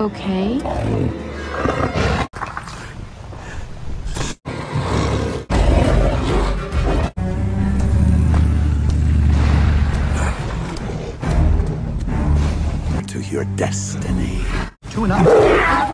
Okay. To your destiny. To and up.